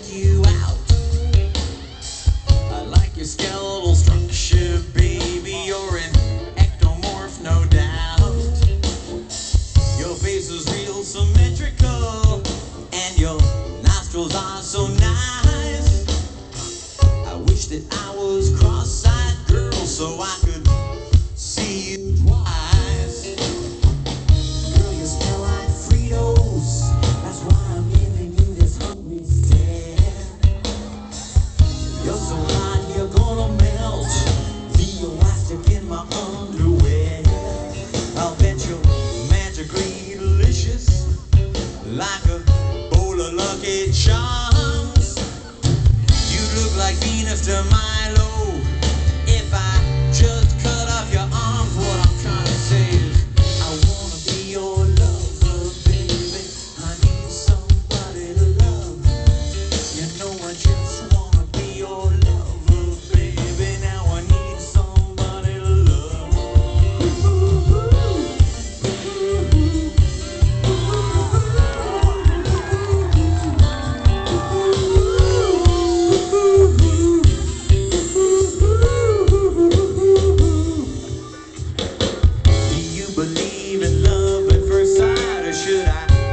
check you out. I like your skeletal structure, baby. You're an ectomorph, no doubt. Your face is real symmetrical, and your nostrils are so nice. I wish that I was cross-eyed, girl, so I could like a bowl of Lucky Charms. You look like Venus de Milo.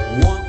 I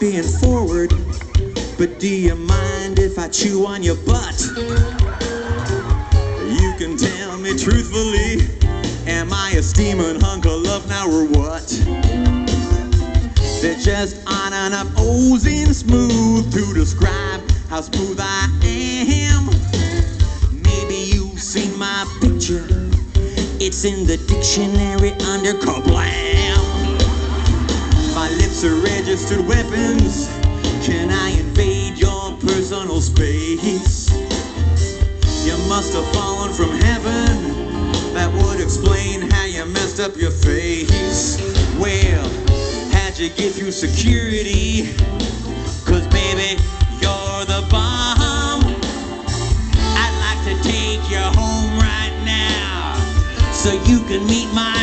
being forward, but do you mind if I chew on your butt? You can tell me truthfully, am I a steaming hunk of love now or what? There just enough O's in smooth to describe how smooth I am. Maybe you've seen my picture. It's in the dictionary under kablam. My lips are registered weapons. Can I invade your personal space? You must have fallen from heaven. That would explain how you messed up your face. Well, how'd you get through security? Cause baby, you're the bomb. I'd like to take you home right now so you can meet my